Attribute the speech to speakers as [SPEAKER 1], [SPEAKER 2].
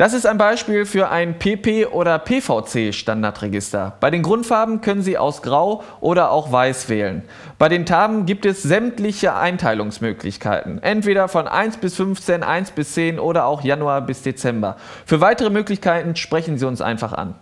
[SPEAKER 1] Das ist ein Beispiel für ein PP- oder PVC-Standardregister. Bei den Grundfarben können Sie aus Grau oder auch Weiß wählen. Bei den Taben gibt es sämtliche Einteilungsmöglichkeiten, entweder von 1 bis 15, 1 bis 10 oder auch Januar bis Dezember. Für weitere Möglichkeiten sprechen Sie uns einfach an.